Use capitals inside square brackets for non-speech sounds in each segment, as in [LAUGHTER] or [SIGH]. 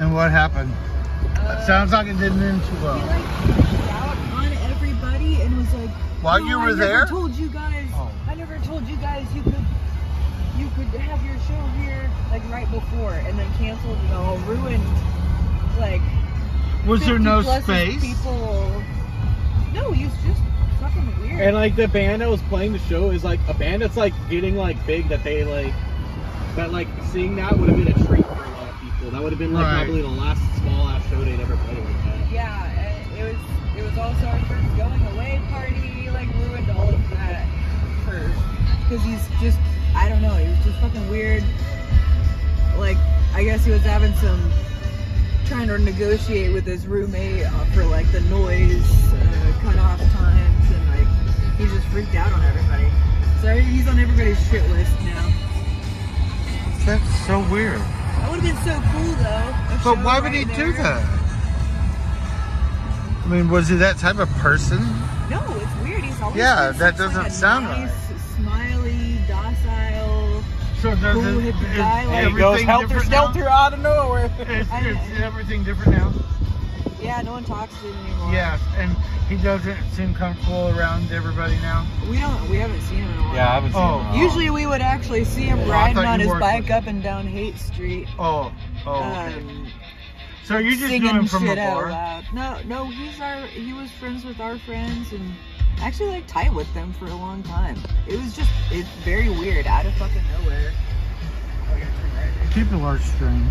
And what happened? Uh, Sounds like it didn't end too he well. like on everybody and was like, While "No, you were I there? never told you guys. Oh. I never told you guys you could you could have your show here like right before and then canceled and all ruined like Was there no plus space? People. No, he was just fucking weird. And like the band that was playing the show is like a band that's like getting like big that they like that like seeing that would have been a treat for a lot. That would have been like Right. probably the last small ass show they'd ever played like that. yeah, and it was it was also our first going away party. He like ruined all of that for because he's just I don't know. He was just fucking weird. Like I guess he was having some trying to negotiate with his roommate uh, for like the noise uh, cutoff times and like he just freaked out on everybody. So he's on everybody's shit list now. That's so weird. That would have been so cool though. But why would right he do that? I mean, was he that type of person? No, it's weird. He's always Yeah, been that such, doesn't a sound nice, Smiley, docile. So does Cool it, hippie guy, like- And it goes everything helter different now? skelter out of nowhere. Is, is everything different now? Yeah, no one talks to him anymore. Yes, and he doesn't seem comfortable around everybody now. We don't. We haven't seen him in a while. Yeah, I haven't seen Oh. him. in a while. Usually we would actually see him Oh, I riding on his bike with- up and down Haight Street. Oh, oh. okay. Um, so you just knew singing him from shit out before? loud. No, no, he's our. He was friends with our friends and actually like tight with them for a long time. It was just it's very weird, out of fucking nowhere. People are strange.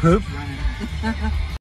Poop? [LAUGHS]